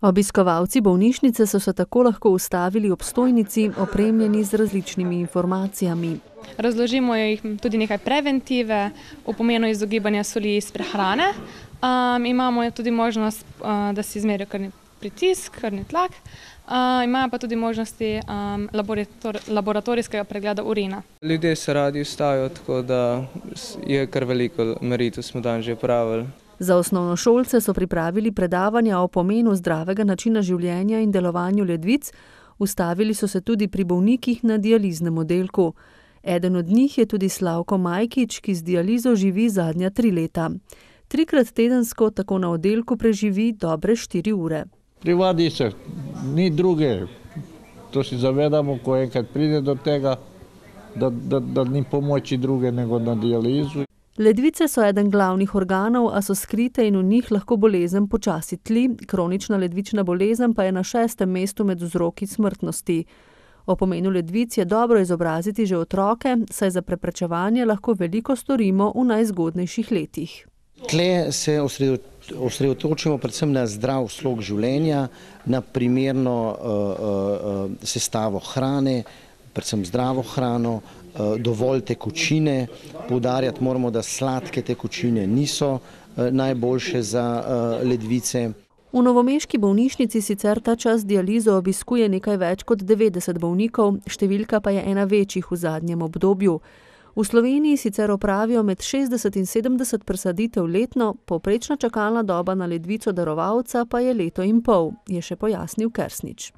Obiskovalci bolnišnice so se tako lahko ustavili ob stojnici, opremljeni z različnimi informacijami. Razložimo jih tudi nekaj preventive v pomenu izogibanja soli iz prehrane. Um, imamo tudi možnost, uh, da si izmerijo krvni pritisk, krvni tlak. Uh, imajo pa tudi možnosti um, laborator laboratorijskega pregleda urina. Ljudje se radi ustavijo, tako da je kar veliko meritev smo dan že pravili. Za osnovnošolce so pripravili predavanja o pomenu zdravega načina življenja in delovanju ledvic, ustavili so se tudi pri bolnikih na dializnem oddelku. Eden od njih je tudi Slavko Majkič, ki z dializo živi zadnja tri leta. Trikrat tedensko tako na oddelku preživi dobre štiri ure. Privadi se, ni druge. To si zavedamo, ko enkrat pride do tega, da, da, da ni pomoči druge nego na dializu. Ledvice so eden glavnih organov, a so skrite in v njih lahko bolezen počasi tli, kronična ledvična bolezen pa je na šestem mestu med vzroki smrtnosti. O pomenu ledvic je dobro izobraziti že otroke, saj za preprečevanje lahko veliko storimo v najzgodnejših letih. Tle se osredotočimo predvsem na zdrav slog življenja, na primerno uh, uh, sestavo hrane, predvsem zdravo hrano, dovolj tekočine. Poudarjati moramo, da sladke tekočine niso najboljše za ledvice. V novomeški bolnišnici sicer ta čas dializo obiskuje nekaj več kot 90 bolnikov, številka pa je ena večjih v zadnjem obdobju. V Sloveniji sicer opravijo med 60 in 70 presaditev letno, povprečna čakalna doba na ledvico darovalca pa je leto in pol, je še pojasnil Kersnič.